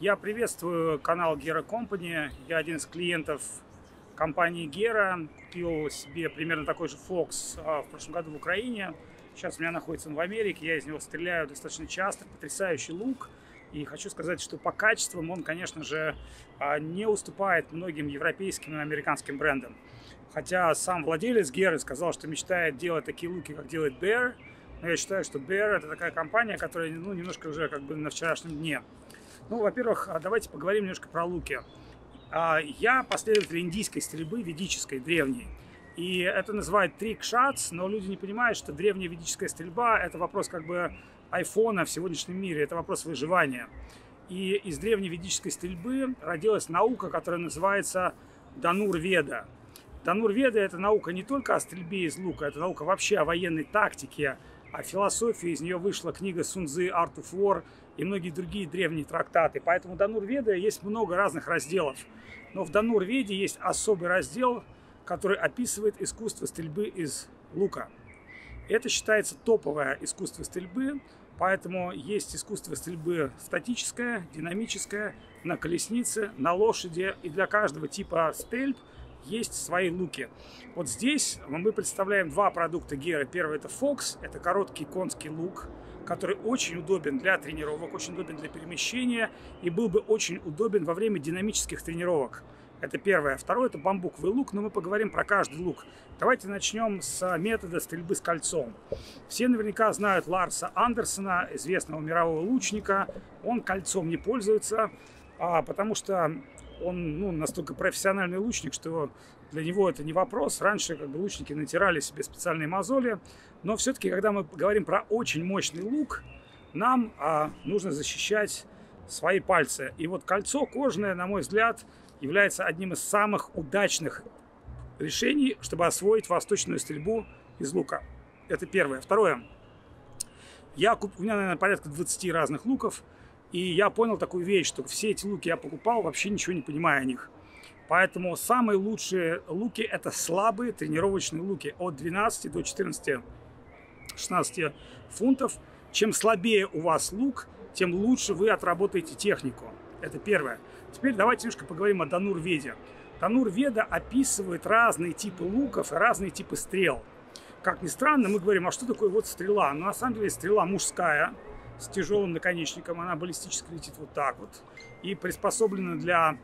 Я приветствую канал Gera Company. Я один из клиентов компании Gera. Купил себе примерно такой же Fox а, в прошлом году в Украине. Сейчас у меня находится он в Америке. Я из него стреляю достаточно часто. Потрясающий лук. И хочу сказать, что по качествам он, конечно же, а, не уступает многим европейским и американским брендам. Хотя сам владелец Геры сказал, что мечтает делать такие луки, как делает Bear. Но я считаю, что Bear это такая компания, которая ну, немножко уже как бы на вчерашнем дне. Ну, во-первых, а, давайте поговорим немножко про луки. А, я последователь индийской стрельбы, ведической, древней. И это называют трик шатс, но люди не понимают, что древняя ведическая стрельба – это вопрос как бы айфона в сегодняшнем мире, это вопрос выживания. И из древней ведической стрельбы родилась наука, которая называется Данур-Веда. Данур-Веда – это наука не только о стрельбе из лука, это наука вообще о военной тактике, о философии. Из нее вышла книга Сунзы «Art of War» и многие другие древние трактаты. Поэтому Данур-Веда есть много разных разделов. Но в Данур-Веде есть особый раздел, который описывает искусство стрельбы из лука. Это считается топовое искусство стрельбы, поэтому есть искусство стрельбы статическое, динамическое, на колеснице, на лошади. И для каждого типа стрельб есть свои луки. Вот здесь мы представляем два продукта Гера. Первый это Fox, это короткий конский лук, который очень удобен для тренировок, очень удобен для перемещения и был бы очень удобен во время динамических тренировок. Это первое. Второе – это бамбуковый лук, но мы поговорим про каждый лук. Давайте начнем с метода стрельбы с кольцом. Все наверняка знают Ларса Андерсона, известного мирового лучника. Он кольцом не пользуется, а, потому что он ну, настолько профессиональный лучник, что для него это не вопрос. Раньше как бы лучники натирали себе специальные мозоли, но все-таки, когда мы говорим про очень мощный лук, нам а, нужно защищать свои пальцы. И вот кольцо кожаное, на мой взгляд, является одним из самых удачных решений, чтобы освоить восточную стрельбу из лука. Это первое. Второе. Я куп... У меня, наверное, порядка 20 разных луков. И я понял такую вещь, что все эти луки я покупал, вообще ничего не понимая о них. Поэтому самые лучшие луки это слабые тренировочные луки от 12 до 14 16 фунтов. Чем слабее у вас лук, тем лучше вы отработаете технику. Это первое. Теперь давайте немножко поговорим о Данур-Веде. Данур-Веда описывает разные типы луков и разные типы стрел. Как ни странно, мы говорим, а что такое вот стрела? Но на самом деле стрела мужская, с тяжелым наконечником, она баллистически летит вот так вот. И приспособлена для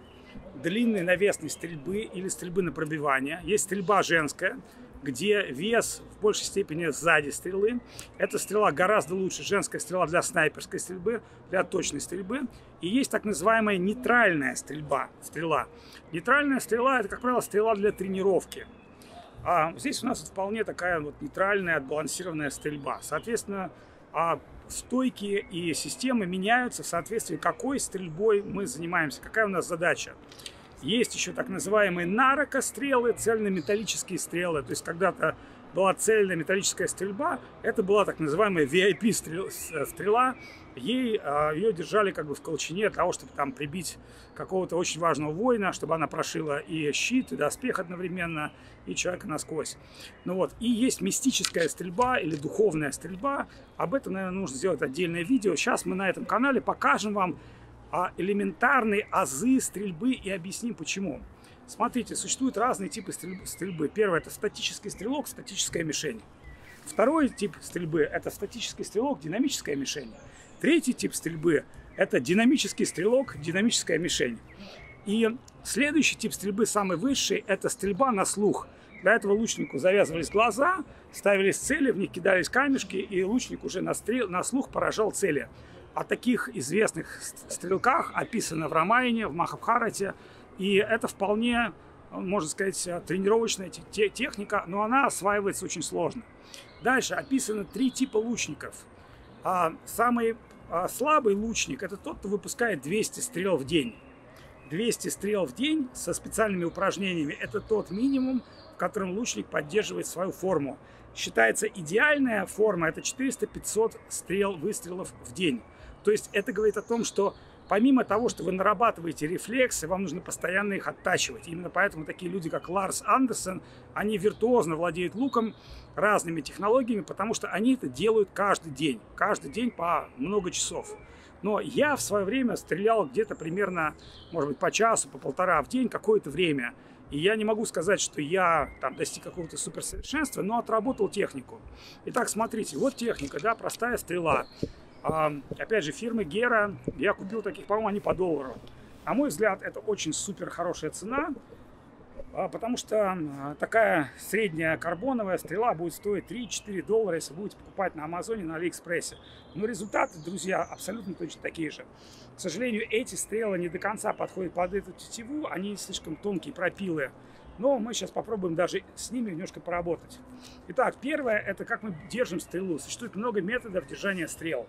длинной навесной стрельбы или стрельбы на пробивание. Есть стрельба женская, где вес в большей степени сзади стрелы. Эта стрела гораздо лучше, женская стрела для снайперской стрельбы, для точной стрельбы. И есть так называемая нейтральная стрельба, стрела. Нейтральная стрела – это, как правило, стрела для тренировки. А здесь у нас вполне такая вот нейтральная, отбалансированная стрельба. Соответственно, а стойки и системы меняются в соответствии, какой стрельбой мы занимаемся, какая у нас задача. Есть еще так называемые нарокострелы, цельнометаллические стрелы. То есть когда-то была цельная металлическая стрельба, это была так называемая VIP стрела. Ей, а, ее держали как бы в колчине для того, чтобы там прибить какого-то очень важного воина, чтобы она прошила и щит, и доспех одновременно, и человека насквозь. Ну вот, и есть мистическая стрельба или духовная стрельба. Об этом, наверное, нужно сделать отдельное видео. Сейчас мы на этом канале покажем вам а элементарные азы стрельбы и объясним почему. Смотрите, существуют разные типы стрельбы. Первый это статический стрелок, статическая мишень. Второй тип стрельбы это статический стрелок, динамическая мишень. Третий тип стрельбы это динамический стрелок, динамическая мишень. И следующий тип стрельбы, самый высший, это стрельба на слух. Для этого лучнику завязывались глаза, ставились цели, в них кидались камешки, и лучник уже на, стрел, на слух поражал цели. О таких известных стрелках описано в Рамайне, в Махабхарате. И это вполне, можно сказать, тренировочная техника, но она осваивается очень сложно. Дальше описано три типа лучников. А самый а, слабый лучник – это тот, кто выпускает 200 стрел в день. 200 стрел в день со специальными упражнениями – это тот минимум, в котором лучник поддерживает свою форму. Считается идеальная форма – это 400-500 стрел, выстрелов в день. То есть это говорит о том, что помимо того, что вы нарабатываете рефлексы, вам нужно постоянно их оттачивать. Именно поэтому такие люди, как Ларс Андерсон, они виртуозно владеют луком разными технологиями, потому что они это делают каждый день. Каждый день по много часов. Но я в свое время стрелял где-то примерно, может быть, по часу, по полтора в день какое-то время. И я не могу сказать, что я там достиг какого-то суперсовершенства, но отработал технику. Итак, смотрите, вот техника, да, простая стрела. Опять же, фирмы Гера, я купил таких, по-моему, они по доллару. На мой взгляд, это очень супер хорошая цена. А, потому что такая средняя карбоновая стрела будет стоить 3-4 доллара, если будете покупать на Амазоне, на Алиэкспрессе. Но результаты, друзья, абсолютно точно такие же. К сожалению, эти стрелы не до конца подходят под эту тетиву, они слишком тонкие, пропилы. Но мы сейчас попробуем даже с ними немножко поработать. Итак, первое, это как мы держим стрелу. Существует много методов держания стрел.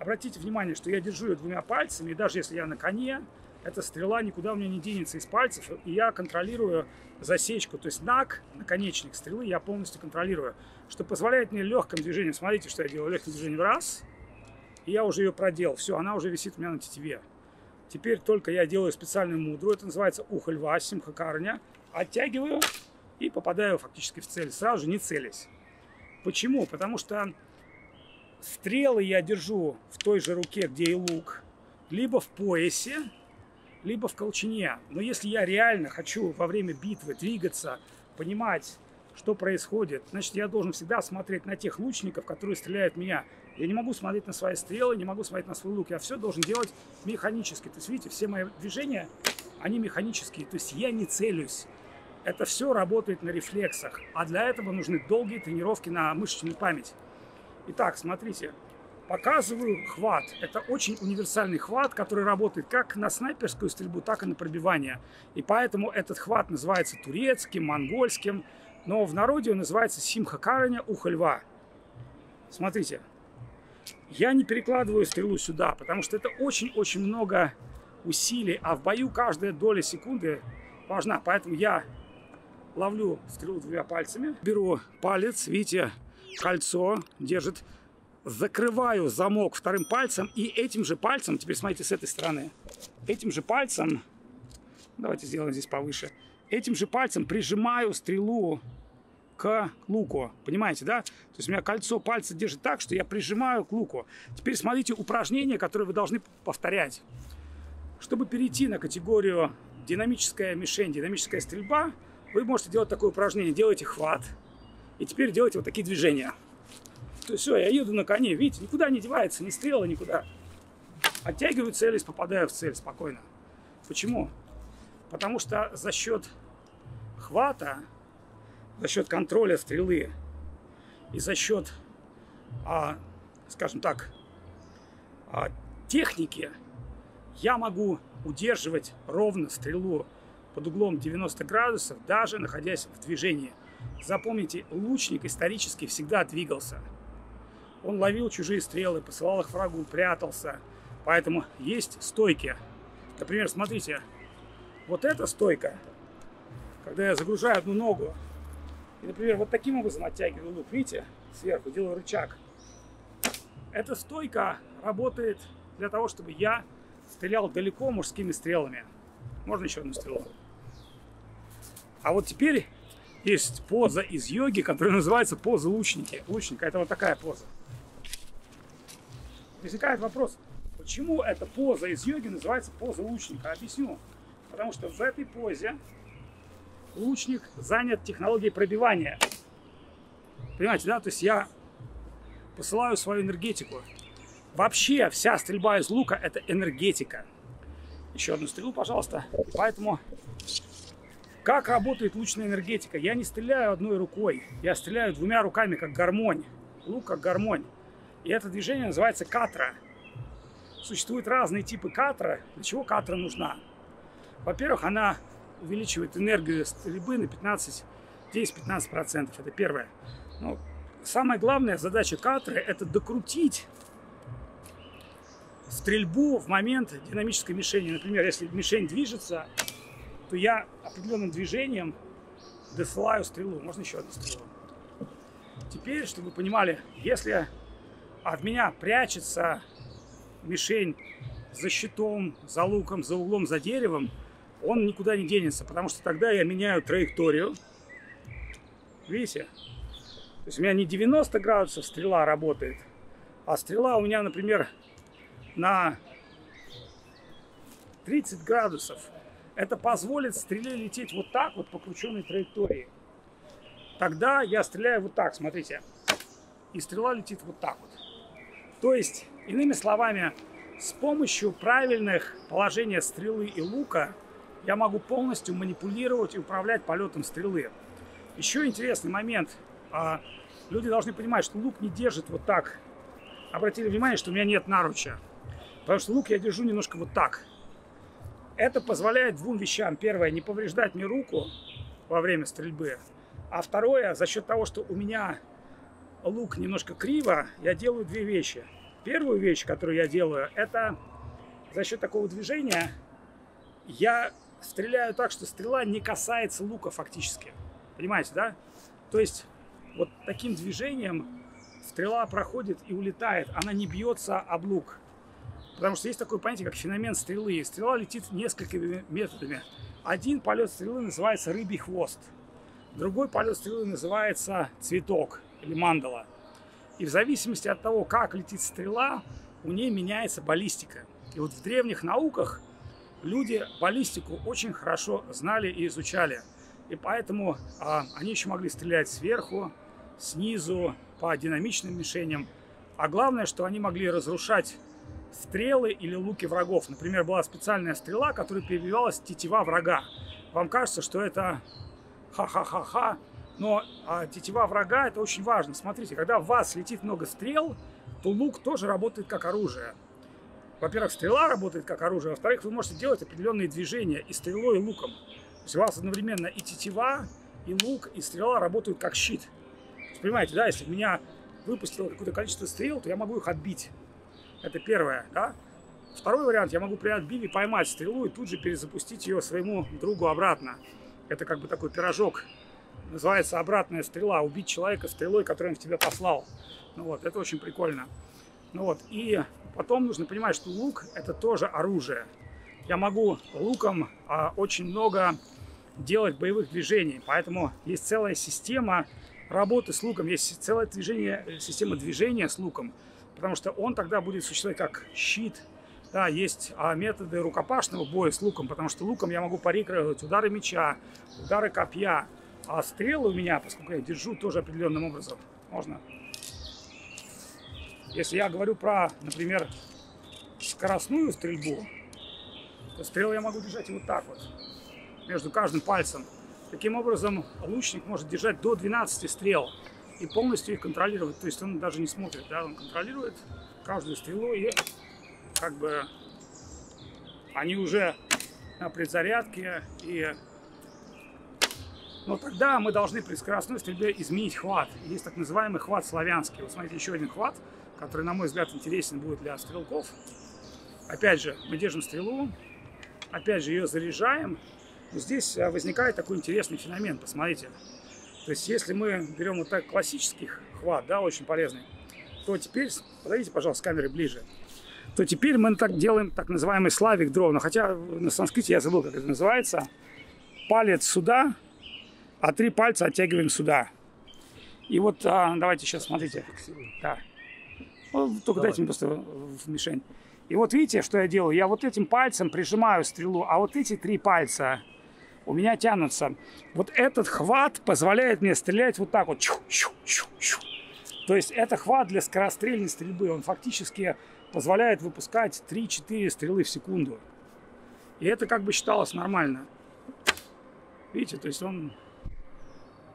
Обратите внимание, что я держу ее двумя пальцами, и даже если я на коне, эта стрела никуда у меня не денется из пальцев, и я контролирую засечку, то есть наг, наконечник стрелы я полностью контролирую, что позволяет мне легким движением, смотрите, что я делаю, легким движением раз, и я уже ее проделал, все, она уже висит у меня на тетиве. Теперь только я делаю специальную мудру, это называется ухо льва, симхакарня, оттягиваю и попадаю фактически в цель, сразу же не целясь. Почему? Потому что стрелы я держу в той же руке, где и лук, либо в поясе, либо в колчине. Но если я реально хочу во время битвы двигаться, понимать, что происходит, значит, я должен всегда смотреть на тех лучников, которые стреляют в меня. Я не могу смотреть на свои стрелы, не могу смотреть на свой лук. Я все должен делать механически. То есть, видите, все мои движения, они механические. То есть я не целюсь. Это все работает на рефлексах. А для этого нужны долгие тренировки на мышечную память. Итак, смотрите, Показываю хват. Это очень универсальный хват, который работает как на снайперскую стрельбу, так и на пробивание. И поэтому этот хват называется турецким, монгольским, но в народе он называется симхакараня ухо льва. Смотрите, я не перекладываю стрелу сюда, потому что это очень-очень много усилий, а в бою каждая доля секунды важна. Поэтому я ловлю стрелу двумя пальцами, беру палец, видите, кольцо держит закрываю замок вторым пальцем и этим же пальцем, теперь смотрите с этой стороны, этим же пальцем, давайте сделаем здесь повыше, этим же пальцем прижимаю стрелу к луку. Понимаете, да? То есть у меня кольцо пальца держит так, что я прижимаю к луку. Теперь смотрите упражнение, которое вы должны повторять. Чтобы перейти на категорию динамическая мишень, динамическая стрельба, вы можете делать такое упражнение. Делайте хват. И теперь делайте вот такие движения то все, я еду на коне, видите, никуда не девается, ни стрела никуда. Оттягиваю цель, попадаю в цель спокойно. Почему? Потому что за счет хвата, за счет контроля стрелы и за счет, а, скажем так, а, техники я могу удерживать ровно стрелу под углом 90 градусов, даже находясь в движении. Запомните, лучник исторически всегда двигался. Он ловил чужие стрелы, посылал их врагу, прятался. Поэтому есть стойки. Например, смотрите, вот эта стойка, когда я загружаю одну ногу, и, например, вот таким образом оттягиваю лук, видите, сверху делаю рычаг. Эта стойка работает для того, чтобы я стрелял далеко мужскими стрелами. Можно еще одну стрелу. А вот теперь есть поза из йоги, которая называется поза лучники. Лучника это вот такая поза. Возникает вопрос, почему эта поза из йоги называется поза лучника? Объясню. Потому что в этой позе лучник занят технологией пробивания. Понимаете, да? То есть я посылаю свою энергетику. Вообще вся стрельба из лука – это энергетика. Еще одну стрелу, пожалуйста. Поэтому как работает лучная энергетика? Я не стреляю одной рукой, я стреляю двумя руками, как гармонь. Лук как гармонь. И это движение называется катра. Существуют разные типы катра. Для чего катра нужна? Во-первых, она увеличивает энергию стрельбы на 15, 10-15%. Это первое. Но самая главная задача катры – это докрутить стрельбу в момент динамической мишени. Например, если мишень движется, то я определенным движением досылаю стрелу. Можно еще одну стрелу. Теперь, чтобы вы понимали, если от меня прячется мишень за щитом, за луком, за углом, за деревом, он никуда не денется, потому что тогда я меняю траекторию. Видите? То есть у меня не 90 градусов стрела работает, а стрела у меня, например, на 30 градусов. Это позволит стреле лететь вот так вот по крученной траектории. Тогда я стреляю вот так, смотрите. И стрела летит вот так вот. То есть, иными словами, с помощью правильных положения стрелы и лука я могу полностью манипулировать и управлять полетом стрелы. Еще интересный момент. А, люди должны понимать, что лук не держит вот так. Обратили внимание, что у меня нет наруча. Потому что лук я держу немножко вот так. Это позволяет двум вещам. Первое, не повреждать мне руку во время стрельбы. А второе, за счет того, что у меня лук немножко криво, я делаю две вещи. Первую вещь, которую я делаю, это за счет такого движения я стреляю так, что стрела не касается лука фактически. Понимаете, да? То есть вот таким движением стрела проходит и улетает. Она не бьется об лук. Потому что есть такое понятие, как феномен стрелы. Стрела летит несколькими методами. Один полет стрелы называется рыбий хвост. Другой полет стрелы называется цветок или мандала. И в зависимости от того, как летит стрела, у нее меняется баллистика. И вот в древних науках люди баллистику очень хорошо знали и изучали. И поэтому а, они еще могли стрелять сверху, снизу, по динамичным мишеням. А главное, что они могли разрушать стрелы или луки врагов. Например, была специальная стрела, которая перебивалась тетива врага. Вам кажется, что это ха-ха-ха-ха, но а, тетива врага это очень важно. Смотрите, когда в вас летит много стрел, то лук тоже работает как оружие. Во-первых, стрела работает как оружие, во-вторых, вы можете делать определенные движения и стрелой, и луком. То есть у вас одновременно и тетива, и лук, и стрела работают как щит. Понимаете, да, если меня выпустило какое-то количество стрел, то я могу их отбить. Это первое, да. Второй вариант, я могу при отбиве поймать стрелу и тут же перезапустить ее своему другу обратно. Это как бы такой пирожок. Называется обратная стрела. Убить человека стрелой, которую он в тебя послал. Ну вот, это очень прикольно. Ну вот, и потом нужно понимать, что лук это тоже оружие. Я могу луком а, очень много делать боевых движений, поэтому есть целая система работы с луком, есть целое движение, система движения с луком, потому что он тогда будет существовать как щит. Да, есть а, методы рукопашного боя с луком, потому что луком я могу парировать удары меча, удары копья, а стрелы у меня, поскольку я держу тоже определенным образом, можно. Если я говорю про, например, скоростную стрельбу, то стрелы я могу держать вот так вот, между каждым пальцем. Таким образом, лучник может держать до 12 стрел и полностью их контролировать. То есть он даже не смотрит, да, он контролирует каждую стрелу и как бы они уже на предзарядке и но тогда мы должны при скоростной стрельбе изменить хват. Есть так называемый хват славянский. Вот смотрите, еще один хват, который, на мой взгляд, интересен будет для стрелков. Опять же, мы держим стрелу, опять же ее заряжаем, Здесь а, возникает такой интересный феномен, посмотрите. То есть, если мы берем вот так классический хват, да, очень полезный, то теперь, подойдите, пожалуйста, камеры ближе, то теперь мы так делаем так называемый славик дров. Но хотя на санскрите я забыл, как это называется. Палец сюда, а три пальца оттягиваем сюда. И вот а, давайте сейчас смотрите. Да. Ну, только Давай. дайте мне просто в мишень. И вот видите, что я делаю? Я вот этим пальцем прижимаю стрелу, а вот эти три пальца у меня тянутся. Вот этот хват позволяет мне стрелять вот так вот. Чу, чу, чу, чу. То есть это хват для скорострельной стрельбы. Он фактически позволяет выпускать 3-4 стрелы в секунду. И это как бы считалось нормально. Видите, то есть он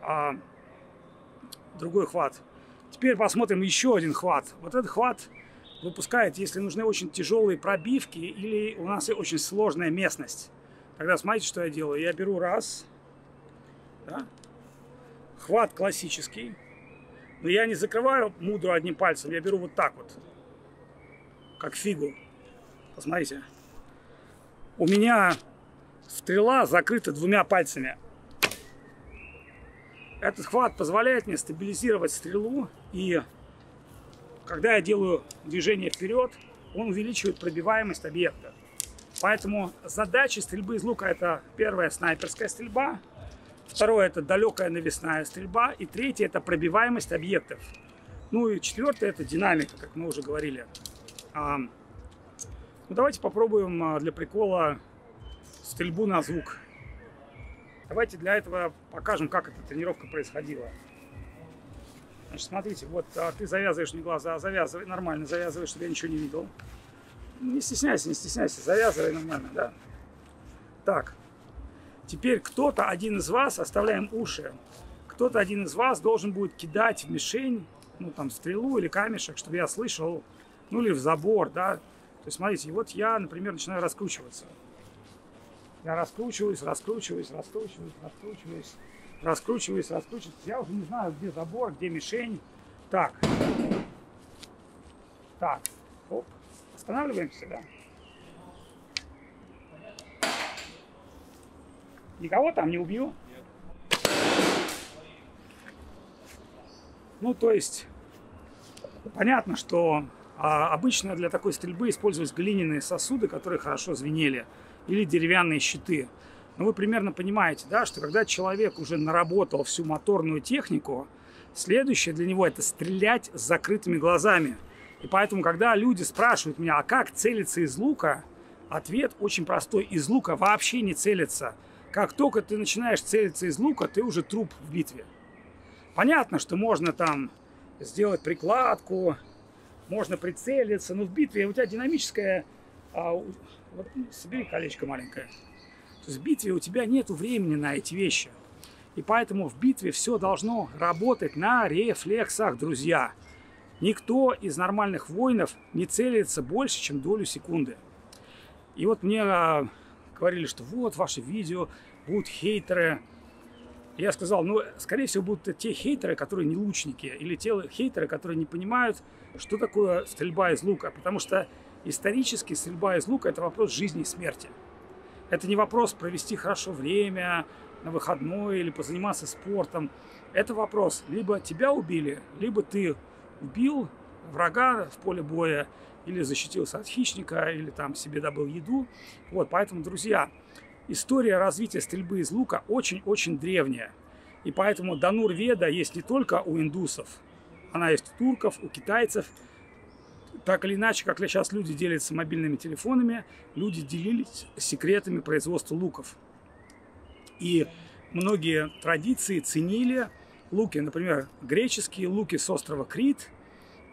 а, другой хват. Теперь посмотрим еще один хват. Вот этот хват выпускает, если нужны очень тяжелые пробивки или у нас очень сложная местность. Тогда смотрите, что я делаю. Я беру раз, да, хват классический, но я не закрываю мудру одним пальцем, я беру вот так вот, как фигу. Посмотрите. У меня стрела закрыта двумя пальцами. Этот хват позволяет мне стабилизировать стрелу, и когда я делаю движение вперед, он увеличивает пробиваемость объекта. Поэтому задача стрельбы из лука это первая снайперская стрельба, второе это далекая навесная стрельба и третье это пробиваемость объектов. Ну и четвертое это динамика, как мы уже говорили. А, Ну, давайте попробуем а, для прикола стрельбу на звук. Давайте для этого покажем, как эта тренировка происходила. Значит, смотрите, вот а, ты завязываешь мне глаза, завязывай, нормально завязывай, чтобы я ничего не видел. Не стесняйся, не стесняйся, завязывай нормально, да. Так, теперь кто-то, один из вас, оставляем уши, кто-то один из вас должен будет кидать в мишень, ну там стрелу или камешек, чтобы я слышал, ну или в забор, да. То есть, смотрите, вот я, например, начинаю раскручиваться. Я раскручиваюсь, раскручиваюсь, раскручиваюсь, раскручиваюсь, раскручиваюсь, раскручиваюсь. Я уже не знаю, где забор, где мишень. Так. Так. Останавливаемся, да. Никого там не убью? Ну, то есть, понятно, что а, обычно для такой стрельбы использовались глиняные сосуды, которые хорошо звенели, или деревянные щиты. Но вы примерно понимаете, да, что когда человек уже наработал всю моторную технику, следующее для него это стрелять с закрытыми глазами. И поэтому, когда люди спрашивают меня, а как целиться из лука, ответ очень простой. Из лука вообще не целится. Как только ты начинаешь целиться из лука, ты уже труп в битве. Понятно, что можно там сделать прикладку, можно прицелиться, но в битве у тебя динамическая... А, вот, ну, собери колечко маленькое. То есть в битве у тебя нет времени на эти вещи. И поэтому в битве все должно работать на рефлексах, друзья. Никто из нормальных воинов не целится больше, чем долю секунды. И вот мне а, говорили, что вот ваши видео будут хейтеры, я сказал, ну, скорее всего, будут те хейтеры, которые не лучники, или те хейтеры, которые не понимают, что такое стрельба из лука. Потому что исторически стрельба из лука – это вопрос жизни и смерти. Это не вопрос провести хорошо время на выходной или позаниматься спортом. Это вопрос, либо тебя убили, либо ты убил врага в поле боя, или защитился от хищника, или там себе добыл еду. Вот, поэтому, друзья, история развития стрельбы из лука очень-очень древняя. И поэтому Данур Веда есть не только у индусов, она есть у турков, у китайцев. Так или иначе, как сейчас люди делятся мобильными телефонами, люди делились секретами производства луков. И многие традиции ценили луки, например, греческие луки с острова Крит,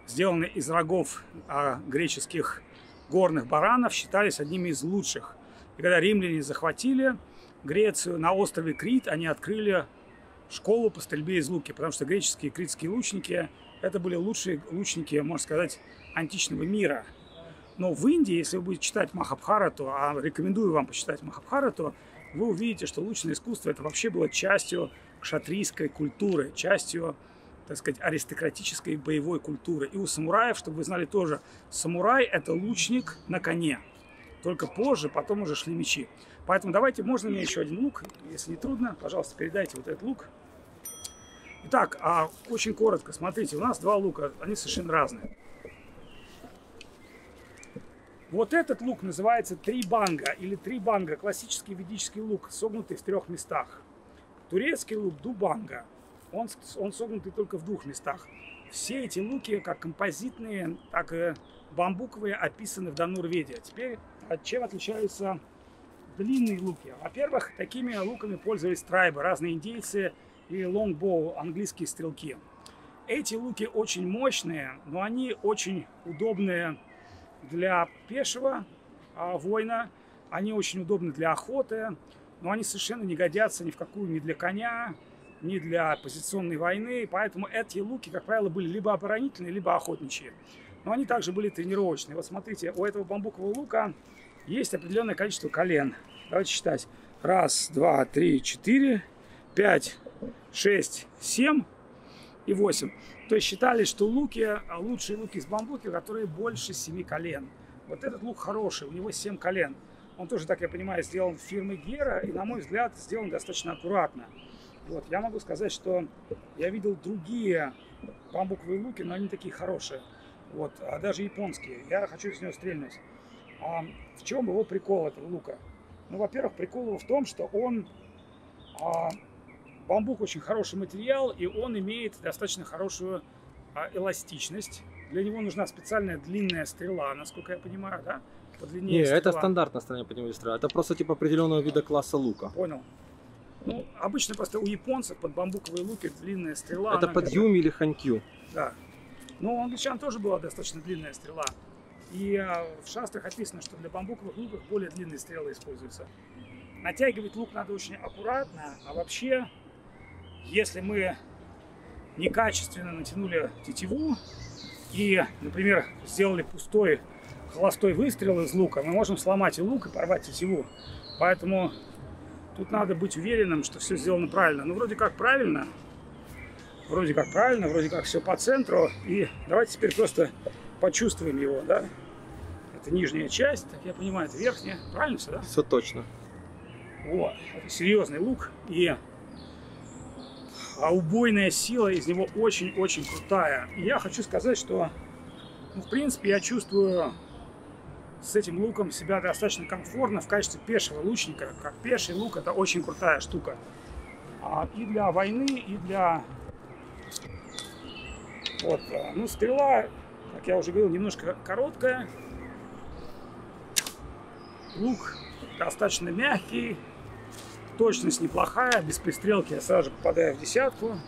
сделанные из рогов а, греческих горных баранов, считались одними из лучших. И когда римляне захватили Грецию на острове Крит, они открыли школу по стрельбе из луки, потому что греческие и критские лучники – это были лучшие лучники, можно сказать, античного мира. Но в Индии, если вы будете читать Махабхарату, а рекомендую вам почитать Махабхарату, вы увидите, что лучное искусство это вообще было частью кшатрийской культуры, частью, так сказать, аристократической боевой культуры. И у самураев, чтобы вы знали тоже, самурай это лучник на коне – только позже, потом уже шли мечи. Поэтому давайте, можно мне еще один лук, если не трудно, пожалуйста, передайте вот этот лук. Итак, а очень коротко, смотрите, у нас два лука, они совершенно разные. Вот этот лук называется три банга или три банга, классический ведический лук, согнутый в трех местах. Турецкий лук дубанга, он, он согнутый только в двух местах. Все эти луки, как композитные, так и бамбуковые, описаны в Данур-Веде. Теперь чем отличаются длинные луки? Во-первых, такими луками пользовались трайбы, разные индейцы и лонгбоу, английские стрелки. Эти луки очень мощные, но они очень удобные для пешего а, воина. Они очень удобны для охоты, но они совершенно не годятся ни в какую, ни для коня, ни для позиционной войны. Поэтому эти луки, как правило, были либо оборонительные, либо охотничьи. Но они также были тренировочные. Вот смотрите, у этого бамбукового лука есть определенное количество колен. Давайте считать. Раз, два, три, четыре, пять, шесть, семь и восемь. То есть считали, что луки, а лучшие луки из бамбука, которые больше семи колен. Вот этот лук хороший, у него семь колен. Он тоже, так я понимаю, сделан фирмой Гера, и, на мой взгляд, сделан достаточно аккуратно. Вот, я могу сказать, что я видел другие бамбуковые луки, но они такие хорошие. Вот, а даже японские. Я хочу с него стрельнуть. А в чем его прикол этого лука? Ну, во-первых, прикол его в том, что он а, бамбук очень хороший материал, и он имеет достаточно хорошую а, эластичность. Для него нужна специальная длинная стрела, насколько я понимаю, да? Подлиннее Не, стрела. это стандартная стрела, по нему стрела. Это просто типа определенного вида класса лука. Понял. Ну, обычно просто у японцев под бамбуковые луки длинная стрела. Это под юми или ханкю. Да. Но у англичан тоже была достаточно длинная стрела. И а, в шастрах описано, что для бамбуковых луков более длинные стрелы используются. Натягивать лук надо очень аккуратно, а вообще, если мы некачественно натянули тетиву и, например, сделали пустой холостой выстрел из лука, мы можем сломать и лук, и порвать тетиву. Поэтому тут надо быть уверенным, что все сделано правильно. Ну, вроде как правильно, вроде как правильно, вроде как все по центру. И давайте теперь просто почувствуем его, да. Это нижняя часть, так я понимаю, это верхняя. Правильно все, да? Все точно. Вот, это серьезный лук. И а убойная сила из него очень-очень крутая. И я хочу сказать, что, ну, в принципе, я чувствую с этим луком себя достаточно комфортно в качестве пешего лучника. Как пеший лук это очень крутая штука. А, и для войны, и для... Вот, а, ну, стрела, как я уже говорил, немножко короткая. Лук достаточно мягкий, Точность неплохая, без пристрелки я сразу попадаю в десятку.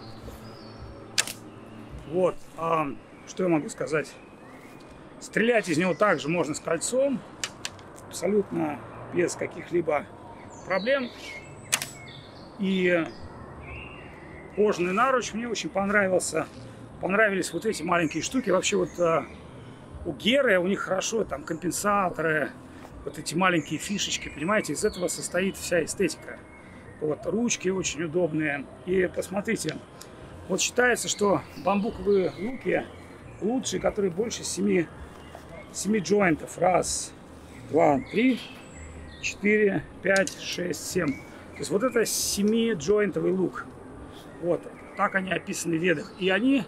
Вот, а, что я могу сказать? Стрелять из него также можно с кольцом, абсолютно без каких-либо проблем. И кожаный наруч мне очень понравился. Понравились вот эти маленькие штуки. Вообще вот а, у Геры, у них хорошо там компенсаторы, вот эти маленькие фишечки, понимаете, из этого состоит вся эстетика. Вот, ручки очень удобные. И посмотрите, вот считается, что бамбуковые луки лучшие, которые больше 7, 7 джойнтов. Раз, два, три, четыре, пять, шесть, семь. То есть вот это 7-джойнтовый лук. Вот, так они описаны в ведах. И они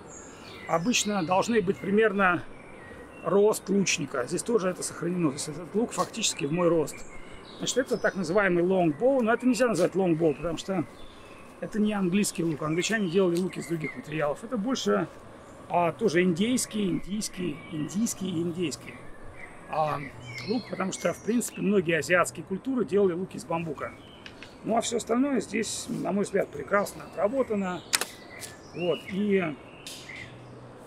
обычно должны быть примерно рост лучника. Здесь тоже это сохранено. То есть этот лук фактически в мой рост. Значит, это так называемый longbow, но это нельзя назвать longbow, потому что это не английский лук. Англичане делали луки из других материалов. Это больше а, тоже индейский, индийский, индийский и индейский. А, лук, потому что, в принципе, многие азиатские культуры делали луки из бамбука. Ну, а все остальное здесь, на мой взгляд, прекрасно отработано. Вот, и,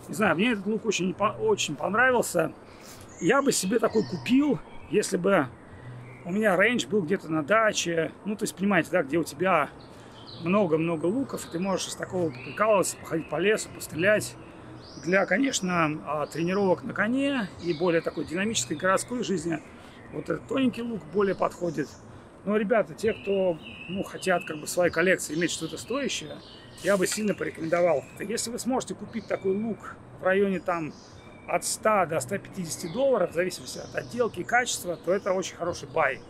не знаю, мне этот лук очень, очень понравился. Я бы себе такой купил, если бы у меня рейндж был где-то на даче. Ну, то есть, понимаете, да, где у тебя много-много луков, и ты можешь из такого прикалываться, походить по лесу, пострелять. Для, конечно, а, тренировок на коне и более такой динамической городской жизни вот этот тоненький лук более подходит. Но, ребята, те, кто ну, хотят как бы в своей коллекции иметь что-то стоящее, я бы сильно порекомендовал. Если вы сможете купить такой лук в районе там от 100 до 150 долларов, в зависимости от отделки и качества, то это очень хороший бай.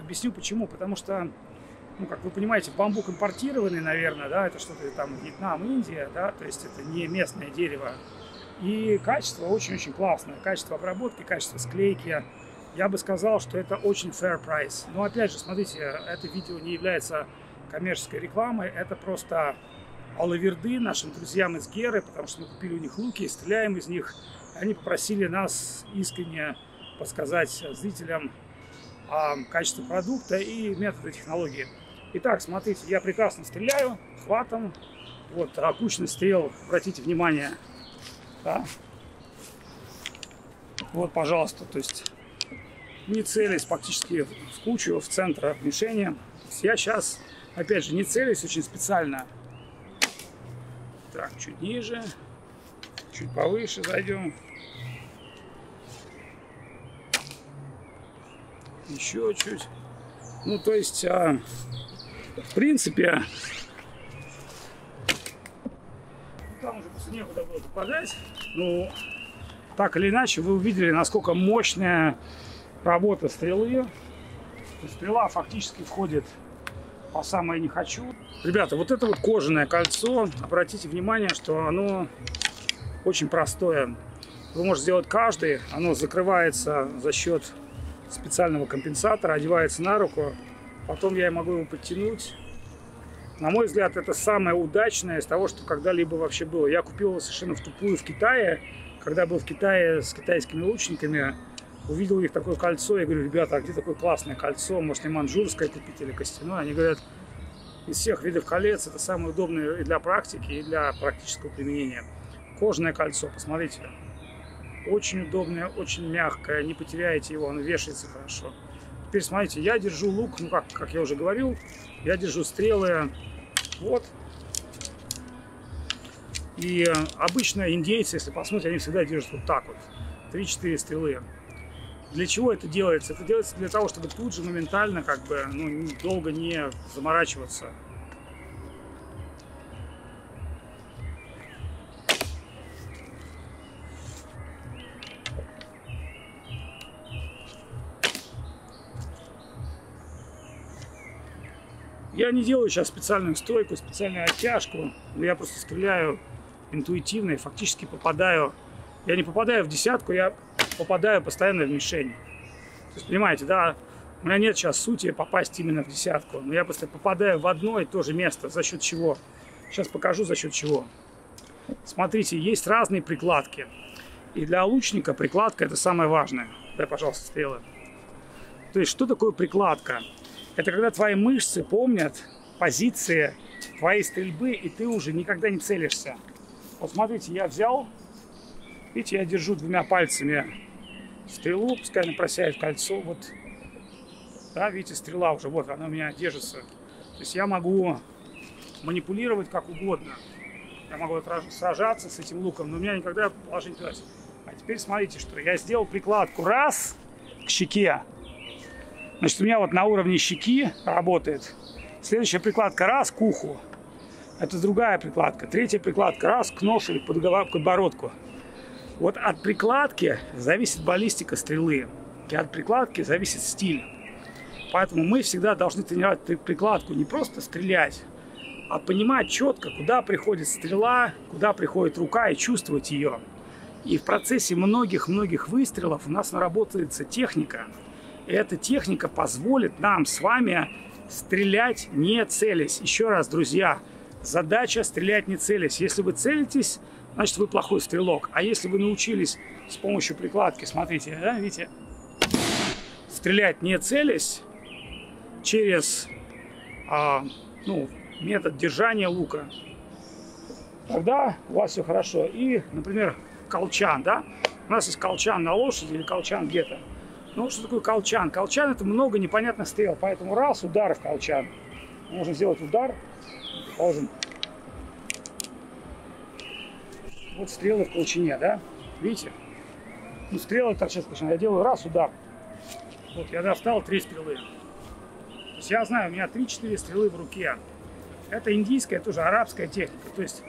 Объясню почему. Потому что, ну, как вы понимаете, бамбук импортированный, наверное, да, это что-то там Вьетнам, Индия, да, то есть это не местное дерево. И качество очень-очень классное. Качество обработки, качество склейки. Я бы сказал, что это очень fair price. Но опять же, смотрите, это видео не является коммерческой рекламой, это просто алаверды нашим друзьям из Геры, потому что мы купили у них луки, стреляем из них. Они попросили нас искренне подсказать зрителям о качестве продукта и методы технологии. Итак, смотрите, я прекрасно стреляю хватом. Вот, окучный стрел, обратите внимание. Да. Вот, пожалуйста, то есть не целясь фактически в кучу, в центр мишени. Я сейчас, опять же, не целюсь очень специально. Так, чуть ниже, чуть повыше зайдем. еще чуть. Ну, то есть, а, в принципе, там уже после некуда было попадать. Ну, так или иначе, вы увидели, насколько мощная работа стрелы. Стрела фактически входит по самое не хочу. Ребята, вот это вот кожаное кольцо, обратите внимание, что оно очень простое. Вы можете сделать каждый, оно закрывается за счет специального компенсатора, одевается на руку, потом я могу его подтянуть. На мой взгляд, это самое удачное из того, что когда-либо вообще было. Я купил его совершенно в тупую в Китае, когда был в Китае с китайскими лучниками, увидел у них такое кольцо, я говорю, ребята, а где такое классное кольцо, может не манжурское купить или костяное? Они говорят, из всех видов колец это самое удобное и для практики, и для практического применения. Кожаное кольцо, посмотрите, очень удобное, очень мягкое, не потеряете его, оно вешается хорошо. Теперь смотрите, я держу лук, ну как, как я уже говорил, я держу стрелы вот. И обычно индейцы, если посмотреть, они всегда держат вот так вот. 3-4 стрелы. Для чего это делается? Это делается для того, чтобы тут же моментально, как бы, ну, долго не заморачиваться. Я не делаю сейчас специальную стойку, специальную оттяжку, но я просто стреляю интуитивно и фактически попадаю. Я не попадаю в десятку, я попадаю постоянно в мишень. То есть, понимаете, да, у меня нет сейчас сути попасть именно в десятку, но я просто попадаю в одно и то же место. За счет чего? Сейчас покажу за счет чего. Смотрите, есть разные прикладки. И для лучника прикладка это самое важное. Дай, пожалуйста, стрелы. То есть, что такое прикладка? Это когда твои мышцы помнят позиции твоей стрельбы, и ты уже никогда не целишься. Вот смотрите, я взял, видите, я держу двумя пальцами стрелу, пускай она просяет кольцо, вот, да, видите, стрела уже, вот, она у меня держится. То есть я могу манипулировать как угодно. Я могу сражаться с этим луком, но у меня никогда положить не А теперь смотрите, что я сделал прикладку раз к щеке, Значит, у меня вот на уровне щеки работает. Следующая прикладка раз к уху. Это другая прикладка. Третья прикладка раз к носу или под подбородку. Вот от прикладки зависит баллистика стрелы. И от прикладки зависит стиль. Поэтому мы всегда должны тренировать прикладку не просто стрелять, а понимать четко, куда приходит стрела, куда приходит рука и чувствовать ее. И в процессе многих-многих выстрелов у нас наработается техника – эта техника позволит нам с вами стрелять не целясь. Еще раз, друзья, задача стрелять не целясь. Если вы целитесь, значит вы плохой стрелок. А если вы научились с помощью прикладки, смотрите, да, видите, стрелять не целясь через а, ну, метод держания лука, тогда у вас все хорошо. И, например, колчан, да, у нас есть колчан на лошади или колчан где-то. Ну, что такое колчан? Колчан это много непонятных стрел, поэтому раз, удар в колчан. Можно сделать удар, положим. Вот стрелы в колчине, да? Видите? Ну, стрелы торчат в колчане. Я делаю раз, удар. Вот, я достал три стрелы. То есть я знаю, у меня 3-4 стрелы в руке. Это индийская, тоже арабская техника. То есть,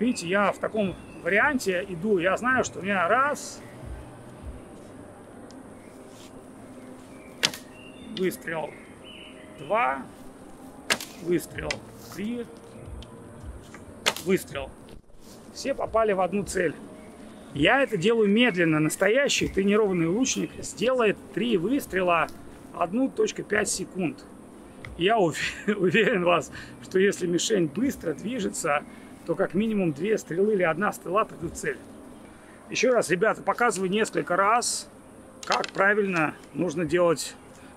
видите, я в таком варианте иду. Я знаю, что у меня раз, выстрел 2, выстрел 3, выстрел. Все попали в одну цель. Я это делаю медленно. Настоящий тренированный лучник сделает 3 выстрела 1.5 секунд. Я уверен вас, что если мишень быстро движется, то как минимум две стрелы или одна стрела придут в цель. Еще раз, ребята, показываю несколько раз, как правильно нужно делать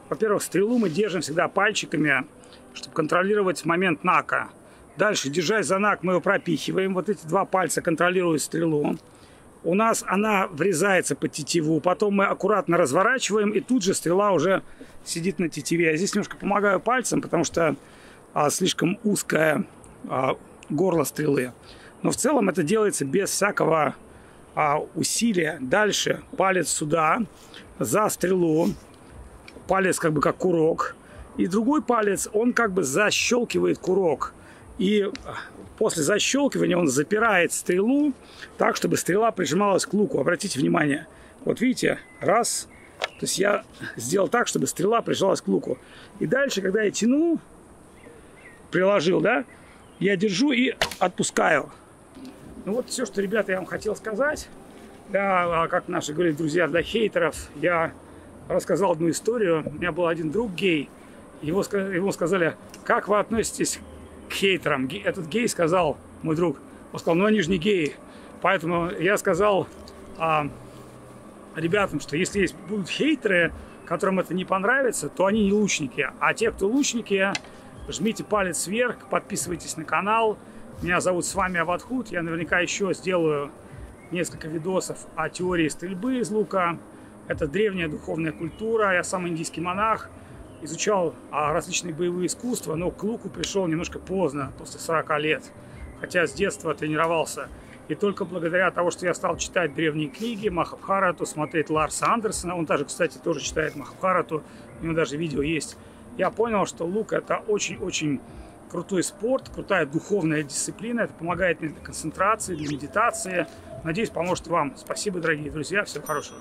во-первых, стрелу мы держим всегда пальчиками, чтобы контролировать момент нака. Дальше, держась за нак, мы его пропихиваем. Вот эти два пальца контролируют стрелу. У нас она врезается под тетиву. Потом мы аккуратно разворачиваем, и тут же стрела уже сидит на тетиве. Я здесь немножко помогаю пальцем, потому что а, слишком узкое а, горло стрелы. Но в целом это делается без всякого а, усилия. Дальше палец сюда, за стрелу палец как бы как курок, и другой палец, он как бы защелкивает курок. И после защелкивания он запирает стрелу так, чтобы стрела прижималась к луку. Обратите внимание. Вот видите, раз. То есть я сделал так, чтобы стрела прижалась к луку. И дальше, когда я тяну, приложил, да, я держу и отпускаю. Ну вот все, что, ребята, я вам хотел сказать. Да, как наши говорят друзья, для хейтеров я рассказал одну историю. У меня был один друг гей. Его, ему сказали, как вы относитесь к хейтерам? Этот гей сказал, мой друг, он сказал, ну они же не геи. Поэтому я сказал, а, ребятам, что если есть, будут хейтеры, которым это не понравится, то они не лучники. А те, кто лучники, жмите палец вверх, подписывайтесь на канал. Меня зовут с вами Аватхуд. Я наверняка еще сделаю несколько видосов о теории стрельбы из лука. Это древняя духовная культура. Я сам индийский монах. Изучал а, различные боевые искусства, но к луку пришел немножко поздно, после 40 лет. Хотя с детства тренировался. И только благодаря тому, что я стал читать древние книги, Махабхарату, смотреть Ларса Андерсона, он даже, кстати, тоже читает Махабхарату, у него даже видео есть, я понял, что лук это очень-очень крутой спорт, крутая духовная дисциплина, это помогает мне для концентрации, для медитации. Надеюсь, поможет вам. Спасибо, дорогие друзья, всего хорошего.